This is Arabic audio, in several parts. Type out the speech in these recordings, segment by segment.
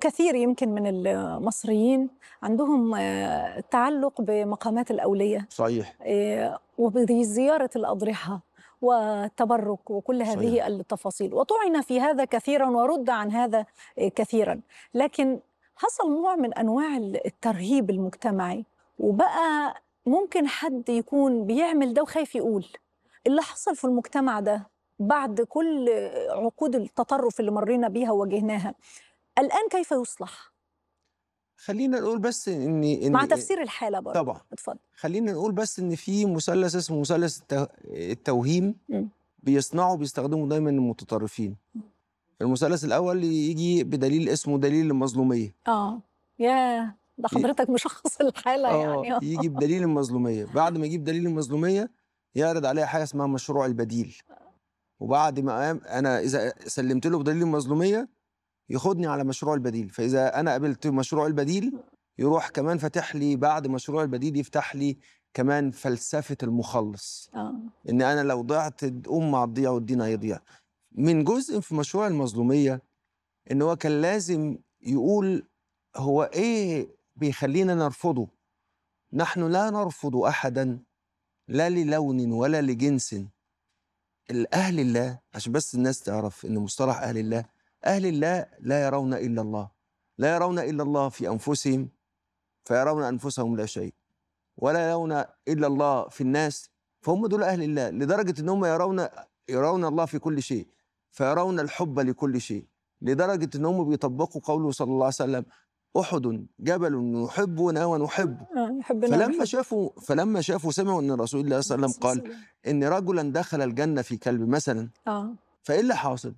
كثير يمكن من المصريين عندهم آه، تعلق بمقامات الأولية صحيح. آه، وبزيارة الأضرحة والتبرك وكل هذه صحيح. التفاصيل. وطعن في هذا كثيرا ورد عن هذا آه، كثيرا. لكن حصل نوع من أنواع الترهيب المجتمعي وبقى ممكن حد يكون بيعمل ده وخايف يقول. اللي حصل في المجتمع ده بعد كل عقود التطرف اللي مرينا بيها وواجهناها الآن كيف يصلح؟ خلينا نقول بس إن إن مع تفسير الحالة برضه. طبعا. اتفضل. خلينا نقول بس إن في مثلث اسمه مثلث التو- التوهيم مم. بيصنعوا بيستخدموا دايما المتطرفين. المثلث الأول يجي بدليل اسمه دليل المظلومية. آه. يا ده حضرتك مشخص الحالة آه يعني. يجي بدليل المظلومية. بعد ما يجيب دليل المظلومية يعرض عليها حاجة اسمها مشروع البديل. وبعد ما أنا إذا سلمت له بدليل المظلومية ياخدني على مشروع البديل. فإذا أنا قبلت مشروع البديل يروح كمان فاتح لي بعد مشروع البديل يفتح لي كمان فلسفة المخلص. آه. إن أنا لو ضعت الامه هتضيع والدين هيضيع. من جزء في مشروع المظلومية إن هو كان لازم يقول هو إيه بيخلينا نرفضه. نحن لا نرفض احدا لا للون ولا لجنس. الأهل الله عشان بس الناس تعرف إن مصطلح أهل الله أهل الله لا يرون إلا الله لا يرون إلا الله في أنفسهم فيرون أنفسهم لا شيء ولا يرون إلا الله في الناس فهم دول أهل الله لدرجة إن هم يرون يرون الله في كل شيء فيرون الحب لكل شيء لدرجة إن هم بيطبقوا قوله صلى الله عليه وسلم أحد جبل نحبنا ونحبه آه، يحبنا فلما ونحب. شافوا فلما شافوا سمعوا إن رسول الله صلى الله عليه وسلم قال إن رجلا دخل الجنة في كلب مثلا آه فإيه اللي حاصل؟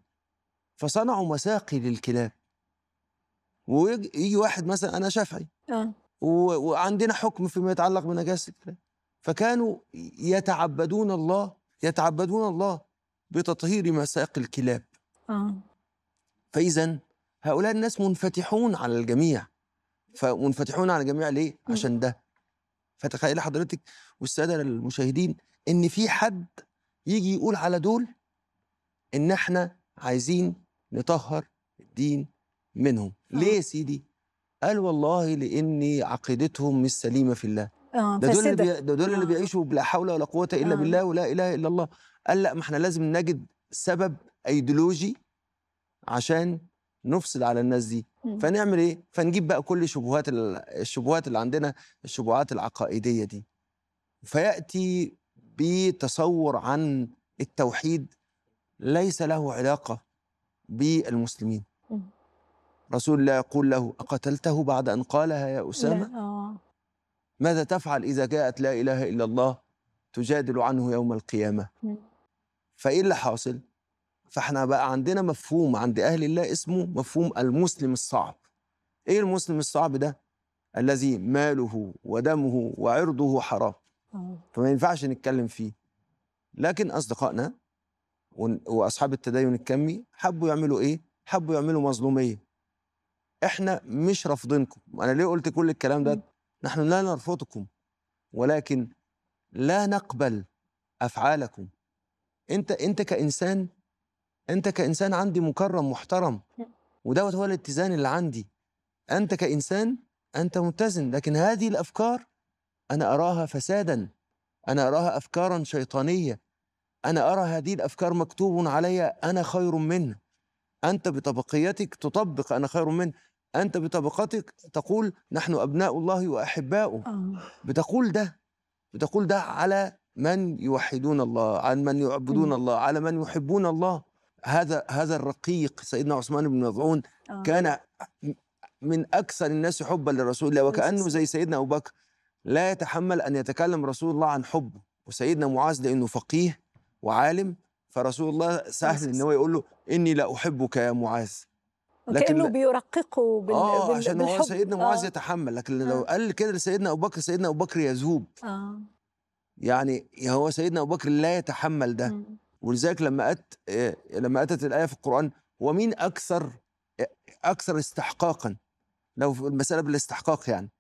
فصنعوا مساقي للكلاب. ويجي واحد مثلا أنا شافعي. آه. وعندنا حكم فيما يتعلق بنجاسة الكلاب. فكانوا يتعبدون الله يتعبدون الله بتطهير مساقي الكلاب. آه. فاذا هؤلاء الناس منفتحون على الجميع. فمنفتحون على الجميع ليه؟ عشان ده. فتخيل حضرتك والسادة المشاهدين إن في حد يجي يقول على دول إن إحنا عايزين نطهر الدين منهم آه. ليه يا سيدي قال والله لأن عقيدتهم مش سليمة في الله آه ده دول اللي. ده دول اللي آه. بيعيشوا بلا حول ولا قوة إلا آه. بالله ولا إله إلا الله قال لأ ما إحنا لازم نجد سبب ايديولوجي عشان نفصل على الناس دي مم. فنعمل إيه فنجيب بقى كل شبهات ال- الشبهات اللي عندنا الشبهات العقائدية دي فيأتي بتصور عن التوحيد ليس له علاقة بالمسلمين. رسول الله يقول له أقتلته بعد أن قالها يا أسامة؟ لا، آه. ماذا تفعل إذا جاءت لا إله إلا الله تجادل عنه يوم القيامة؟ مم. فإيه اللي حاصل؟ فإحنا بقى عندنا مفهوم عند أهل الله اسمه مفهوم المسلم الصعب. إيه المسلم الصعب ده؟ الذي ماله ودمه وعرضه حرام. آه. فما ينفعش نتكلم فيه. لكن أصدقائنا ون- وأصحاب التدين الكمي حبوا يعملوا إيه؟ حبوا يعملوا مظلومية. إحنا مش رافضينكم. أنا ليه قلت كل الكلام. ده؟ نحن لا نرفضكم. ولكن لا نقبل أفعالكم. أنت أنت كإنسان أنت كإنسان عندي مكرم محترم. ودوت هو الاتزان اللي عندي. أنت كإنسان أنت متزن. لكن هذه الأفكار أنا أراها فسادا. أنا أراها أفكارا شيطانية. أنا أرى هذه الأفكار مكتوب علي أنا خير منه. أنت بطبقيتك تطبق أنا خير منه. أنت بطبقتك تقول نحن أبناء الله وأحباؤه. آه. بتقول ده بتقول ده على من يوحدون الله على من يعبدون. الله على من يحبون الله. هذا هذا الرقيق سيدنا عثمان بن مظعون آه. كان من أكثر الناس حبا لرسول الله وكأنه زي سيدنا أبو بكر. لا يتحمل أن يتكلم رسول الله عن حبه. وسيدنا معاذ لأنه فقيه. وعالم فرسول الله سهل إن هو يقول له إني لا أحبك يا معاذ. لكن لا- بيرققه بال... آه بال... عشان هو بالحب. سيدنا معاذ آه. يتحمل لكن لو آه. قال كده لسيدنا أبو بكر سيدنا أبو بكر يذوب. آه. يعني هو سيدنا أبو بكر لا يتحمل ده. مم. ولذلك لما أت آه، لما أتت الآية في القرآن ومين أكثر آه، أكثر استحقاقا؟ لو في المسألة بالاستحقاق يعني.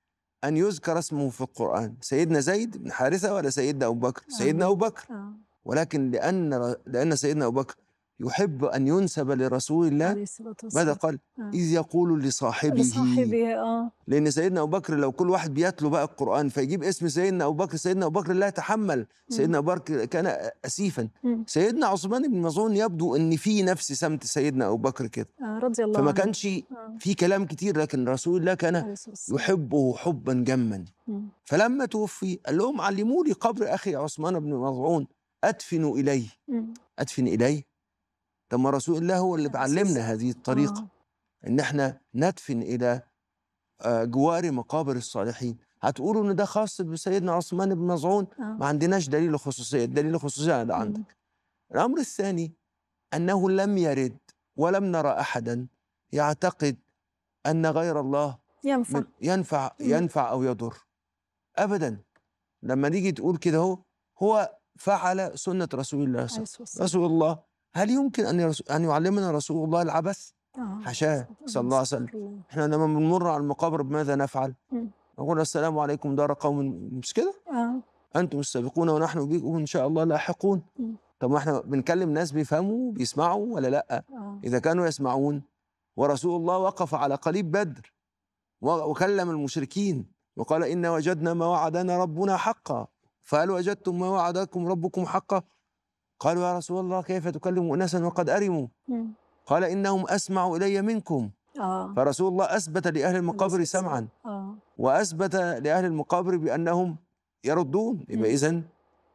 أن يذكر اسمه في القرآن سيدنا زيد بن حارثة ولا سيدنا أبو بكر؟ آه. سيدنا أبو بكر. آه. ولكن لأن لأن سيدنا أبو بكر يحب أن ينسب لرسول الله ماذا قال آه. إذ يقول لصاحبه لصاحبه آه لأن سيدنا أبو بكر لو كل واحد بيتلو بقى القرآن فيجيب اسم سيدنا أبو بكر سيدنا أبو بكر لا يتحمل سيدنا أبو بكر كان اسيفا مم. سيدنا عثمان بن مظعون يبدو إن في نفس سمت سيدنا أبو بكر كده آه رضي الله فما كانش آه. في كلام كتير لكن رسول الله كان. يحبه حبا جما. فلما توفي قال لهم علموا لي قبر أخي عثمان بن مظعون أدفن إليه مم. أدفن إليه طب ما رسول الله هو اللي بعلمنا. هذه الطريقة آه. إن إحنا ندفن إلى آه، جوار مقابر الصالحين هتقولوا إن ده خاص بسيدنا عثمان بن مظعون آه. ما عندناش دليل خصوصيه الدليل الخصوصيه ده. عندك الأمر الثاني أنه لم يرد ولم نرى احدا يعتقد أن غير الله ينفع ينفع. ينفع أو يضر ابدا لما نيجي تقول كده هو هو فعل سنة رسول الله عليه صلى الصلاة والسلام. رسول الله هل يمكن أن يرس- أن يعلمنا رسول الله العبث. حاشاه صلى الله عليه وسلم الله. إحنا لما بنمر على المقابر بماذا نفعل. نقول السلام عليكم دار قوم مش كده آه. أنتم السابقون ونحن بكم إن شاء الله لاحقون. طب ما إحنا بنكلم ناس بيفهموا بيسمعوا ولا لأ آه. إذا كانوا يسمعون ورسول الله وقف على قليب بدر وكلم المشركين وقال إن وجدنا ما وعدنا ربنا حقا فهل وجدتم ما وعدكم ربكم حقا قالوا يا رسول الله كيف تكلم أناسا وقد أرموا. قال إنهم أسمعوا إلي منكم آه. فرسول الله أثبت لأهل المقابر عليه سمعا آه. وأثبت لأهل المقابر بأنهم يردون. يبقى إذن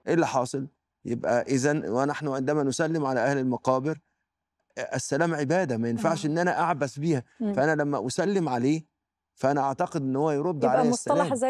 إيه اللي حاصل يبقى إذن ونحن عندما نسلم على أهل المقابر السلام عبادة ما ينفعش. إن أنا أعبث بيها. فأنا لما أسلم عليه فأنا أعتقد إن هو يرد يبقى علي مصطلح السلام زي